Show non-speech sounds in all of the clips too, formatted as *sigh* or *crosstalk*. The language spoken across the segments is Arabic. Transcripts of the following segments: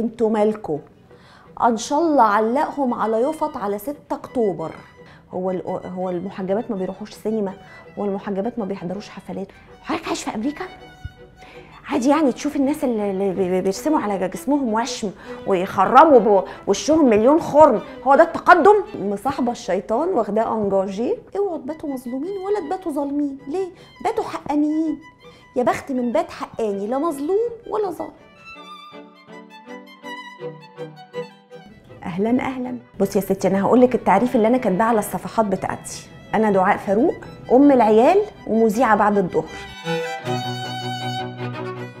أنتوا مالكوا. ان شاء الله علقهم على يفط على 6 اكتوبر. هو هو المحجبات ما بيروحوش سينما هو المحجبات ما بيحضروش حفلات. حضرتك عايش في أمريكا؟ عادي يعني تشوف الناس اللي اللي بي- بيرسموا على جسمهم وشم ويخرموا بوشهم مليون خرم. هو ده التقدم؟ مصاحبة الشيطان واخداه انجاجي. اوعوا تباتوا مظلومين ولا تباتوا ظالمين. ليه؟ باتوا حقانيين. يا بخت من بات حقاني لا مظلوم ولا ظالم. أهلا أهلا. بصي يا ستي أنا هقول لك التعريف اللي أنا كاتباه على الصفحات بتاعتي. أنا دعاء فاروق أم العيال ومذيعة بعد الظهر.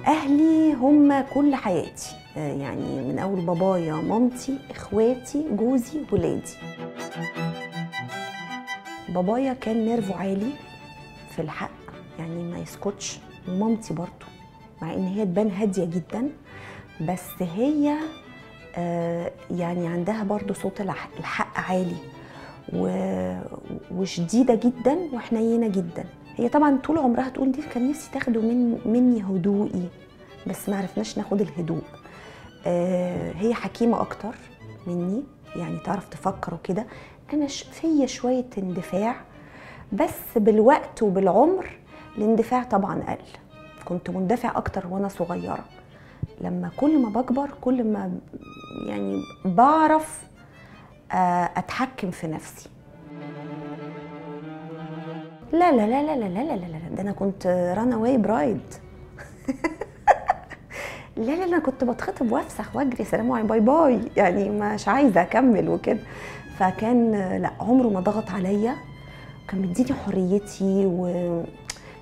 أهلي هم كل حياتي. آه، يعني من أول بابايا مامتي إخواتي جوزي ولادي. بابايا كان نيرفو عالي في الحق يعني ما يسكتش. ومامتي برضو مع إن هي تبان هادية جدا. بس هي يعني عندها برضو صوت الح- الحق عالي وشديدة جدا وحنينه جدا. هي طبعا طول عمرها تقول دي كان نفسي تاخدوا من مني هدوئي بس ما عرفناش ناخد الهدوء. آه، هي حكيمة أكتر مني يعني تعرف تفكر وكده. أنا فيا شوية اندفاع بس بالوقت وبالعمر الاندفاع طبعا قل. كنت مندفع أكتر وأنا صغيرة. لما كل ما بكبر كل ما يعني بعرف آه، اتحكم في نفسي لا لا لا لا لا لا لا لا ده أنا كنت runaway bride لا لا لا كنت بتخطب وافسخ واجري سلام عليكم bye bye يعني مش عايزه اكمل وكده فكان لا عمره ما ضغط عليا كان مديني حريتي و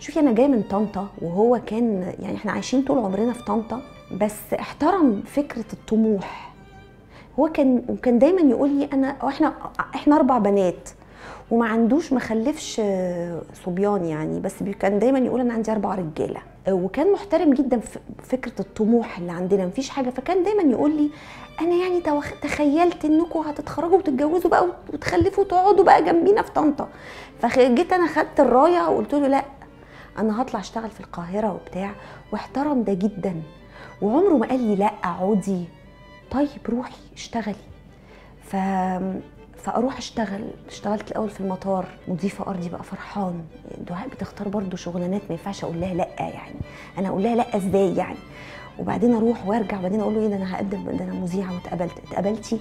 شوفي أنا جاية من طنطا وهو كان يعني إحنا عايشين طول عمرنا في طنطا بس احترم فكره الطموح هو كان وكان دايما يقول لي أنا إحنا إحنا أربع بنات وما عندوش ما خلفش صبيان يعني بس كان دايما يقول أنا عندي أربع رجالة. وكان محترم جدا في فكرة الطموح اللي عندنا مفيش حاجة. فكان دايما يقول لي أنا يعني تخيلت انكم هتتخرجوا وتتجوزوا بقى وت- وتخلفوا وتقعدوا بقى جنبينا في طنطا. فجيت أنا خدت الراية وقلت له لا أنا هطلع أشتغل في القاهرة وبتاع. واحترم ده جدا. وعمره ما قال لي لا اقعدي طيب روحي اشتغلي. ف فأروح أشتغل. اشتغلت الأول في المطار مضيفة أرضي بقى فرحان. دعاء بتختار برضو شغلانات ما ينفعش أقول لها لأ يعني. أنا أقول لها لأ إزاي يعني؟ وبعدين أروح وأرجع بعدين أقول له إيه ده أنا هقدم ده أنا مذيعة واتقبلت. اتقبلتي؟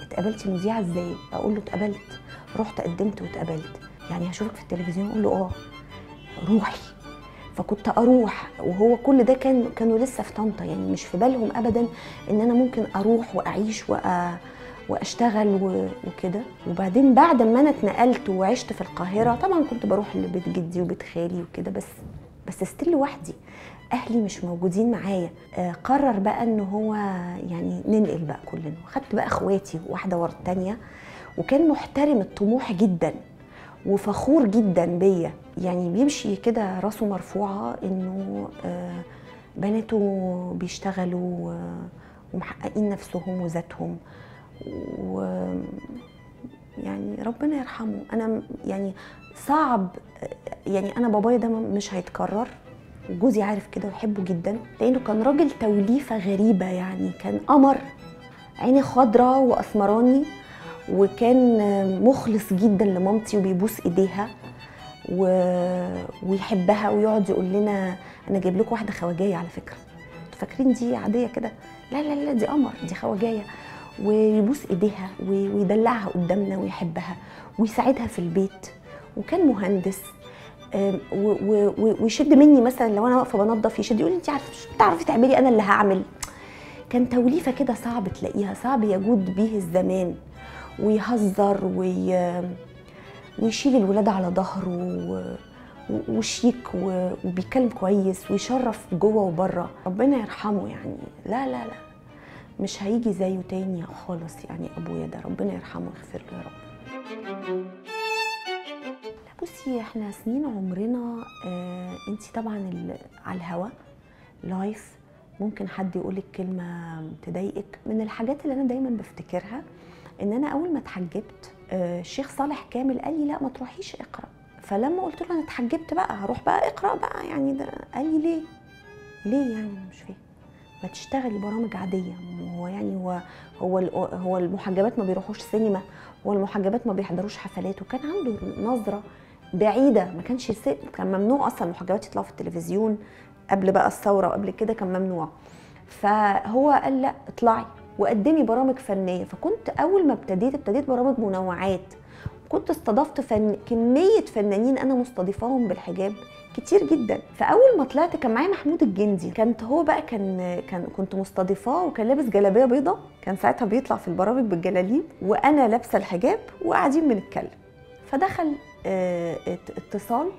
اتقبلتي مذيعه إزاي؟ أقول له اتقبلت. رحت قدمت واتقبلت. يعني هشوفك في التلفزيون أقول له آه. روحي. فكنت أروح وهو كل ده كان كانوا لسه في طنطا يعني مش في بالهم ابدا إن أنا ممكن أروح وأعيش. وأشتغل. وكده وبعدين بعد ما أنا اتنقلت وعشت في القاهرة طبعا كنت بروح لبيت جدي وبيت خالي وكده بس بس ستيل لوحدي أهلي مش موجودين معايا آه قرر بقى إن هو يعني ننقل بقى كلنا وخدت بقى أخواتي واحدة ورا التانية وكان محترم الطموح جدا وفخور جدا بيا يعني بيمشي كده راسه مرفوعة إنه آه، بناته بيشتغلوا آه، ومحققين نفسهم وذاتهم. و يعني ربنا يرحمه. أنا يعني صعب يعني أنا بابايا ده مش هيتكرر. وجوزي عارف كده ويحبه جدا لأنه كان راجل توليفة غريبة يعني. كان قمر عيني خضراء وأسمراني وكان مخلص جدا لمامتي وبيبوس إيديها. و... ويحبها ويقعد يقول لنا أنا جايب لكم واحدة خواجاية على فكرة. أنتوا فاكرين دي عادية كده؟ لا لا لا دي قمر دي خواجاية. ويبوس إيديها وي- ويدلعها قدامنا ويحبها ويساعدها في البيت. وكان مهندس ويشد مني مثلا لو أنا واقفة بنظف يشد يقول لي انت عارفة بتعرفي تعملي أنا اللي هعمل. كان توليفة كده صعب تلاقيها صعب يجود بيه الزمان. ويهزر وي... ويشيل الولاد على ظهره وشيك. وبيتكلم كويس ويشرف جوه وبره. ربنا يرحمه يعني. لا لا لا. مش هيجي زيه تاني خالص يعني أبويا ده. ربنا يرحمه ويغفر له يا رب. بصي إحنا سنين عمرنا آه انت طبعا على الهوا لايف ممكن حد يقولك كلمة تضايقك. من الحاجات اللي أنا دايما بفتكرها إن أنا أول ما اتحجبت الشيخ صالح كامل قال لي لا ما تروحيش اقرأ. فلما قلت له أنا اتحجبت بقى هروح بقى اقرأ بقى يعني ده قال لي ليه؟ ليه يعني؟ مش فاهم. ما تشتغلي برامج عادية. هو يعني هو هو هو المحجبات ما بيروحوش سينما هو المحجبات ما بيحضروش حفلات وكان عنده نظرة بعيدة ما كانش كان ممنوع أصلا المحجبات يطلعوا في التلفزيون قبل بقى الثورة وقبل كده كان ممنوع. فهو قال لا اطلعي. وقدمي برامج فنية. فكنت أول ما ابتديت ابتديت برامج منوعات. كنت استضفت فن كمية فنانين أنا مستضيفاهم بالحجاب كتير جدا. فأول ما طلعت كان معايا محمود الجندي. كانت هو بقى كان كان كنت مستضيفاه وكان لابس جلابية بيضه كان ساعتها بيطلع في البرامج بالجلاليب. وأنا لابسة الحجاب وقاعدين بنتكلم فدخل آه اتصال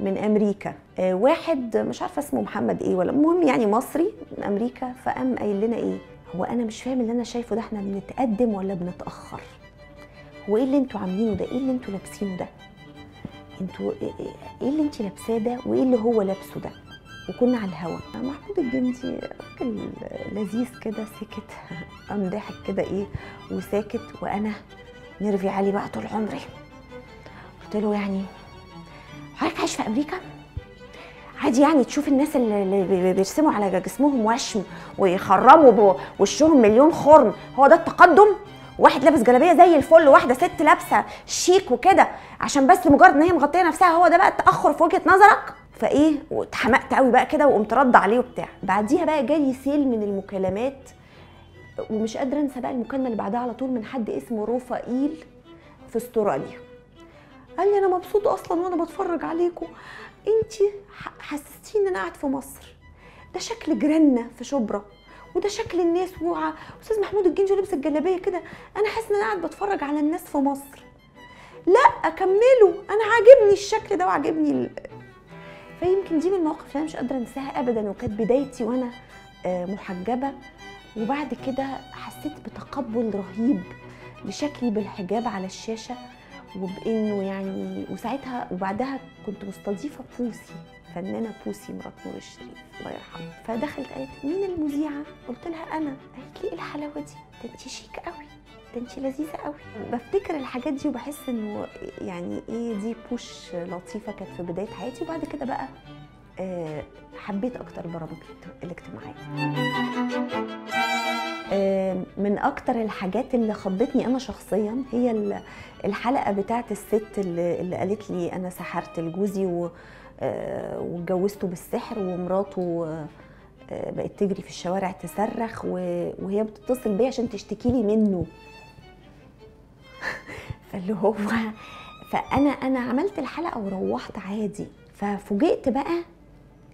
من أمريكا. آه واحد مش عارفة اسمه محمد إيه ولا المهم يعني مصري من أمريكا. فقام قايل لنا إيه؟ هو أنا مش فاهم اللي أنا شايفه ده إحنا بنتقدم ولا بنتأخر؟ هو إيه اللي أنتوا عاملينه ده؟ إيه اللي أنتوا لابسينه ده؟ أنتوا إيه اللي انت لابساه ده؟ وإيه اللي هو لابسه ده؟ وكنا على الهوا. محمود الجندي راجل لذيذ كده سكت *laughs* قام ضاحك كده إيه وساكت وأنا نرفي علي بقى طول عمري. قلت له يعني حضرتك عايش في أمريكا؟ عادي يعني تشوف الناس اللي بيرسموا على جسمهم وشم ويخرموا وشهم مليون خرم. هو ده التقدم؟ واحد لابس جلابية زي الفل وواحده ست لابسة شيك وكده عشان بس لمجرد إن هي مغطية نفسها هو ده بقى التأخر في وجهة نظرك؟ فإيه واتحمقت قوي بقى كده وقمت رد عليه وبتاع. بعديها بقى جالي سيل من المكالمات ومش قادرة أنسى بقى المكالمة اللي بعدها على طول من حد اسمه روفائيل في استراليا. قال لي أنا مبسوط أصلا وأنا بتفرج عليكم انت حسستيني إن أنا قاعد في مصر. ده شكل جيراننا في شبرا وده شكل الناس واستاذ محمود الجنجي لابس الجلابية كده. أنا حاسة إن أنا قاعد بتفرج على الناس في مصر. لا كملوا أنا عاجبني الشكل ده وعاجبني ال... فيمكن دي من المواقف اللي أنا مش قادرة أنساها ابدا وكانت بدايتي وأنا محجبة. وبعد كده حسيت بتقبل رهيب لشكلي بالحجاب على الشاشة. وبإنه يعني وساعتها وبعدها كنت مستضيفة بوسي فنانة بوسي مرات نور الشريف الله يرحمها. فدخلت قالت مين المذيعة؟ قلت لها أنا. قالت لي إيه الحلاوة دي؟ ده انت شيك قوي ده انت لذيذة قوي بفتكر الحاجات دي وبحس إنه يعني إيه دي بوش لطيفة كانت في بداية حياتي. وبعد كده بقى آه حبيت أكتر البرامج الاجتماعية. من أكتر الحاجات اللي خضتني أنا شخصيا هي الحلقة بتاعت الست اللي, قالت لي أنا سحرت لجوزي و واتجوزته بالسحر ومراته بقت تجري في الشوارع تصرخ وهي بتتصل بيا عشان تشتكي لي منه. *laughs* فاللي هو فانا أنا عملت الحلقة وروحت عادي. ففوجئت بقى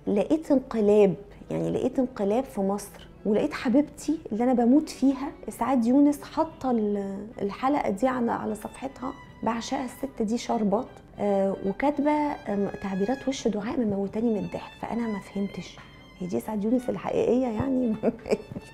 لقيت انقلاب يعني لقيت انقلاب في مصر. ولقيت حبيبتي اللي أنا بموت فيها اسعاد يونس حاطة الحلقة دي على على صفحتها. بعشقها الست دي شربات آه وكاتبة تعبيرات وش دعاء مموتاني من الضحك. فأنا ما فهمتش. هي دي اسعاد يونس الحقيقية يعني؟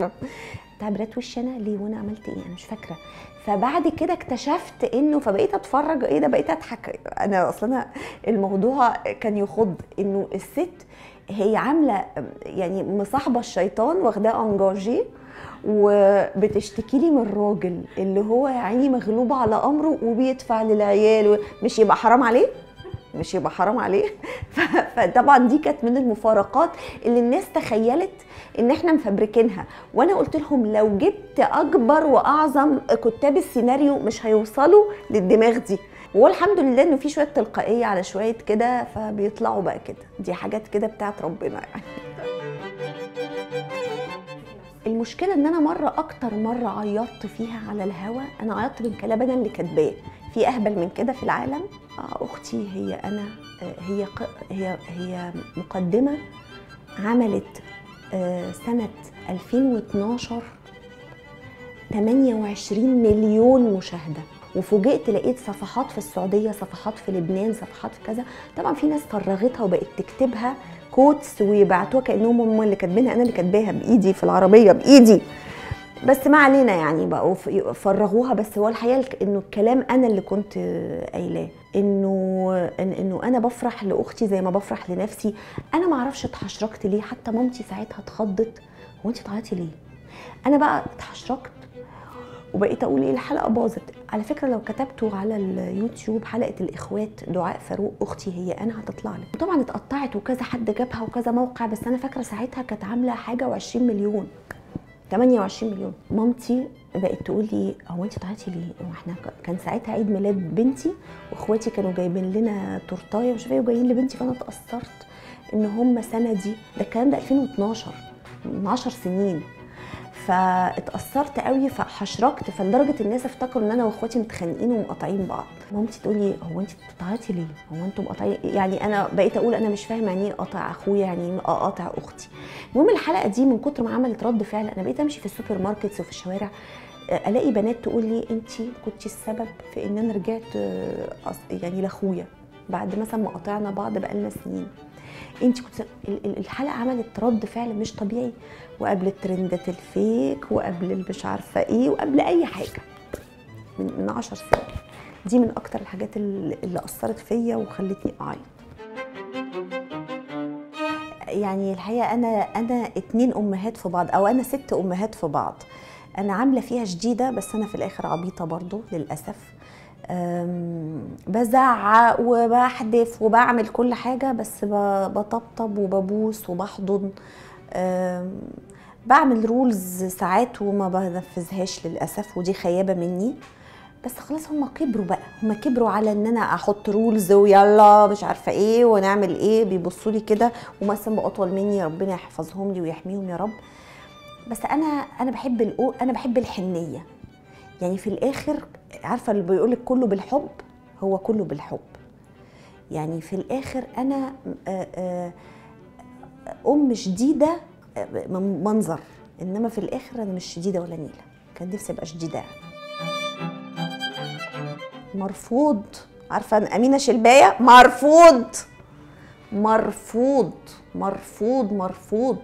*laughs* تعبيرات وش أنا ليه وأنا عملت إيه؟ أنا مش فاكرة. فبعد كده اكتشفت إنه فبقيت أتفرج. إيه ده؟ بقيت أضحك. أنا أصلا الموضوع كان يخض إنه الست هي عاملة يعني مصاحبة الشيطان واخداه انجاجي وبتشتكي لي من الراجل اللي هو يا عيني مغلوب على أمره وبيدفع للعيال مش يبقى حرام عليه؟ مش يبقى حرام عليه؟ *laughs* فطبعا دي كانت من المفارقات اللي الناس تخيلت إن إحنا مفبركينها. وأنا قلت لهم لو جبت أكبر وأعظم كتاب السيناريو مش هيوصلوا للدماغ دي. والحمد لله إنه في شوية تلقائية على شوية كده فبيطلعوا بقى كده. دي حاجات كده بتاعت ربنا يعني. المشكلة إن أنا مرة أكتر مرة عيطت فيها على الهوا أنا عيطت من كلام أنا اللي كاتباه في أهبل من كده في العالم. آه أختي هي أنا آه هي. هي هي مقدمة عملت آه سنة 2012 28 مليون مشاهدة. وفوجئت لقيت صفحات في السعودية صفحات في لبنان صفحات في كذا. طبعا في ناس فرغتها وبقت تكتبها كوتس ويبعتوها كأنهم هم اللي كاتبينها. أنا اللي كاتباها بإيدي في العربية بإيدي. بس ما علينا يعني بقوا فرغوها. بس هو الحقيقة إنه الكلام أنا اللي كنت قايلاه. إنه إنه أنا بفرح لأختي زي ما بفرح لنفسي. أنا ما أعرفش اتحشركت ليه. حتى مامتي ساعتها اتخضت. هو انت بتعيطي ليه؟ أنا بقى اتحشركت وبقيت أقول إيه الحلقة باظت. على فكرة لو كتبتوا على اليوتيوب حلقة الإخوات دعاء فاروق أختي هي أنا هتطلع لك. وطبعا اتقطعت وكذا حد جابها وكذا موقع بس أنا فاكرة ساعتها كانت عاملة حاجة و20 مليون. 28 مليون. مامتي بقت تقول لي هو أنت طلعتي ليه؟ إحنا كان ساعتها عيد ميلاد بنتي وإخواتي كانوا جايبين لنا تورتاية مش عارفة وجايين لبنتي. فأنا اتأثرت إن هم سندي ده الكلام ده 2012 من 10 سنين. فاتأثرت قوي فحشركت فلدرجة الناس افتكروا إن أنا وإخواتي متخانقين ومقاطعين بعض. مامتي تقول لي هو انت بتقطعتي ليه؟ هو أنتوا مقاطعين يعني أنا بقيت أقول أنا مش فاهمة يعني إيه اقاطع أخويا يعني اقاطع أختي؟ المهم الحلقة دي من كتر ما عملت رد فعل أنا بقيت أمشي في ال supermarkets وفي الشوارع ألاقي بنات تقول لي انت كنت السبب في إن أنا رجعت يعني لأخويا بعد مثلا ما قطعنا بعض بقالنا سنين. انت كنت الحلقة عملت رد فعل مش طبيعي وقبل الترندات ال fake وقبل مش عارفة إيه وقبل أي حاجة. من من 10 سنين دي من أكتر الحاجات اللي أثرت فيا وخلتني أعيط. يعني الحقيقة أنا أنا اتنين أمهات في بعض أو أنا ست أمهات في بعض. أنا عاملة فيها شديدة بس أنا في الآخر عبيطة برضو للأسف. بزعق وبحدف وبعمل كل حاجة بس بطبطب وببوس وبحضن. بعمل rules ساعات وما بنفذهاش للأسف ودي خيابة مني. بس خلاص هم كبروا بقى هم كبروا على إن أنا أحط rules ويلا مش عارفة إيه ونعمل إيه بيبصوا لي كده. ومثلا باطول مني ربنا يحفظهم لي ويحميهم يا رب. بس أنا أنا بحب الأو أنا بحب الحنية. يعني في الآخر عارفة اللي بيقولك كله بالحب؟ هو كله بالحب. يعني في الآخر أنا أم شديدة منظر. إنما في الآخر أنا مش شديدة ولا نيلة. كان نفسي أبقى شديدة مرفوض. عارفة أمينة شلباية؟ مرفوض. مرفوض. مرفوض مرفوض.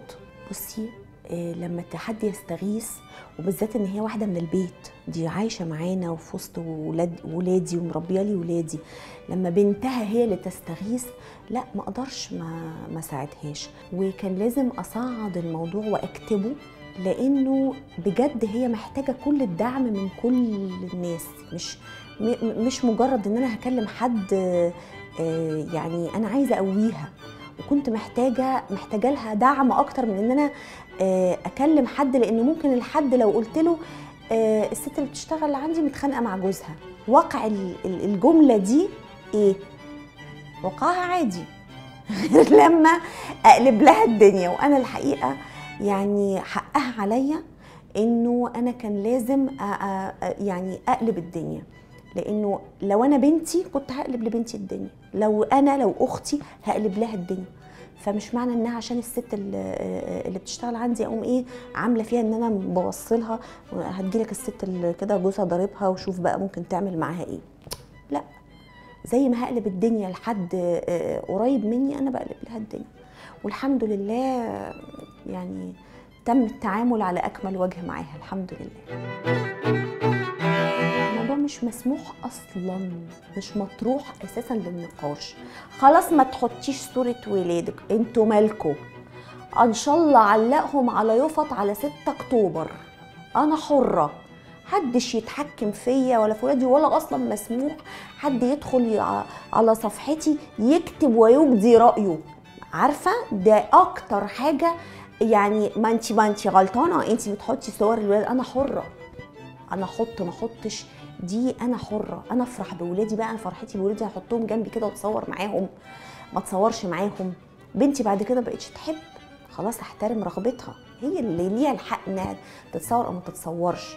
بصي لما حد يستغيث وبالذات إن هي واحدة من البيت دي عايشة معانا وفي وسط ولاد ولادي ومربية لي ولادي. لما بنتها هي اللي تستغيث لا ما أقدرش ما ما ساعدهاش. وكان لازم أصعد الموضوع وأكتبه لأنه بجد هي محتاجة كل الدعم من كل الناس. مش مش مجرد إن أنا هكلم حد يعني أنا عايزة أقويها. وكنت محتاجه محتاجة لها دعم أكتر من إن أنا أكلم حد لأن ممكن الحد لو قلت له الست اللي بتشتغل عندي متخانقة مع جوزها. واقع الجملة دي إيه؟ وقعها عادي. غير *laughs* لما أقلب لها الدنيا. وأنا الحقيقة يعني حقها عليا إنه أنا كان لازم يعني أقلب الدنيا. لإنه لو أنا بنتي كنت هقلب لبنتي الدنيا. لو أنا لو أختي هقلب لها الدنيا. فمش معنى إنها عشان الست اللي, اللي بتشتغل عندي أقوم إيه عاملة فيها إن أنا بوصلها هتجيلك الست اللي كده جوزها ضاربها وشوف بقى ممكن تعمل معاها إيه. لا زي ما هقلب الدنيا لحد قريب مني أنا بقلب لها الدنيا. والحمد لله يعني تم التعامل على أكمل وجه معاها الحمد لله. مش مسموح أصلا مش مطروح أساسا للنقاش. خلاص ما تحطيش صورة ولادك أنتوا مالكوا. إن شاء الله علقهم على يفط على 6 أكتوبر. أنا حرة. حدش يتحكم فيا ولا في ولادي ولا أصلا مسموح حد يدخل على صفحتي يكتب ويبدي رأيه. عارفة؟ ده أكتر حاجة يعني ما انت ما انت غلطانة انت بتحطي صور الولاد. أنا حرة. أنا أحط ما أحطش. دي أنا حرة. أنا أفرح بولادي بقى أنا فرحتي بولادي هحطهم جنبي كده وأتصور معاهم. ما اتصورش معاهم. بنتي بعد كده بقتش تحب. خلاص أحترم رغبتها. هي اللي ليها الحق إنها تتصور أو ما تتصورش.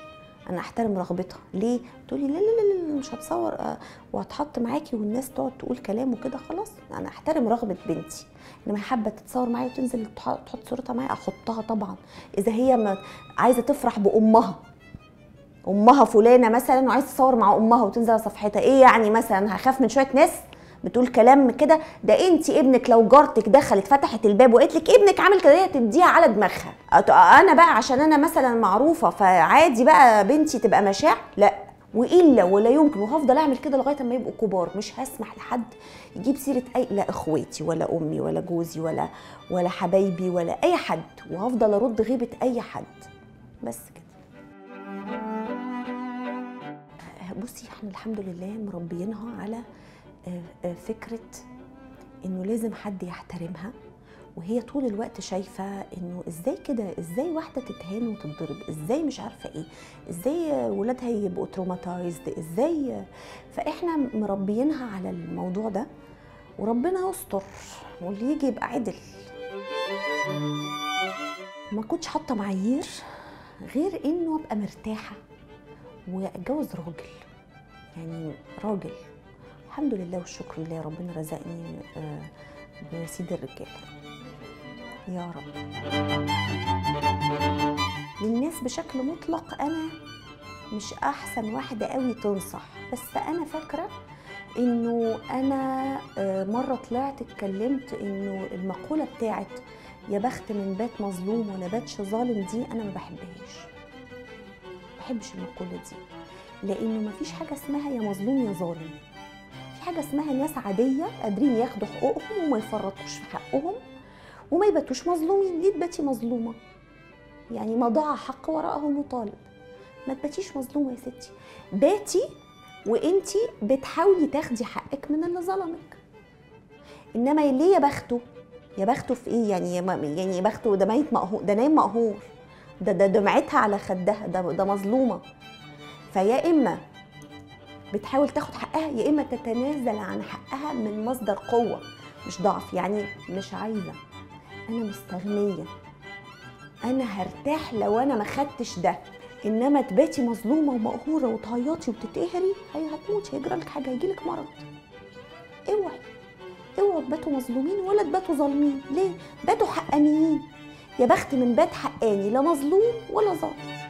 أنا أحترم رغبتها. ليه؟ تقولي لا لا لا, لا مش هتصور. أه وهتحط معاكي والناس تقعد تقول كلام وكده خلاص. أنا أحترم رغبة بنتي. إنما حابة تتصور معايا وتنزل تحط صورتها معايا أحطها طبعا. إذا هي ما عايزة تفرح بأمها. أمها فلانة مثلا وعايزة تصور مع أمها وتنزل على صفحتها. إيه يعني مثلا؟ هخاف من شوية ناس بتقول كلام كده. ده انت ابنك لو جارتك دخلت فتحت الباب وقالت لك ابنك عامل كده تديها على دماغها. أنا بقى عشان أنا مثلا معروفة فعادي بقى بنتي تبقى مشاع؟ لا. وإلا ولا يمكن. وهفضل أعمل كده لغاية ما يبقوا كبار. مش هسمح لحد يجيب سيرة أي لا إخواتي ولا أمي ولا جوزي ولا ولا حبايبي ولا أي حد. وهفضل أرد غيبة أي حد. بس كده. بصي إحنا الحمد لله مربيينها على آه، آه، فكرة إنه لازم حد يحترمها وهي طول الوقت شايفة إنه إزاي كده إزاي واحدة تتهان وتتضرب إزاي مش عارفة إيه إزاي ولادها يبقوا تروماتايزد إزاي؟ فإحنا مربيينها على الموضوع ده وربنا يستر واللي يجي يبقى عدل. ما كنتش حاطة معايير غير إنه أبقى مرتاحة. واتجوز راجل. يعني راجل. الحمد لله والشكر لله ربنا رزقني آه، بسيد الرجاله يا رب. للناس بشكل مطلق أنا مش أحسن واحدة قوي تنصح. بس أنا فاكرة إنه أنا آه، مرة طلعت اتكلمت إنه المقولة بتاعت يا بخت من بات مظلوم ولا باتش ظالم دي أنا ما بحبهاش. بحبش المقولة دي لأنه ما فيش حاجة اسمها يا مظلوم يا ظالم. في حاجة اسمها ناس عادية قادرين ياخدوا حقوقهم وما يفرطوش في حقهم وما يباتوش مظلومين. ليه تباتي مظلومة؟ يعني ما ضاع حق وراءه مطالب. ما تباتيش مظلومة يا ستي. باتي وانتي بتحاولي تاخدي حقك من اللي ظلمك. إنما ليه يا بخته يا بخته في إيه؟ يعني يعني يا بخته ده ميت مقهور ده نايم مقهور. ده ده دمعتها على خدها ده ده مظلومة. فيا إما بتحاول تاخد حقها يا إما تتنازل عن حقها من مصدر قوة. مش ضعف يعني مش عايزة. أنا مستغنية. أنا هرتاح لو أنا ما خدتش ده. إنما تباتي مظلومة ومقهورة وتعيطي وتتقهري هي هيجرى لك حاجة هيجيلك مرض. اوعي اوعوا تباتوا مظلومين ولا تباتوا ظالمين. ليه؟ باتوا حقانيين. يا بخت من بات حقاني لا مظلوم ولا ظالم.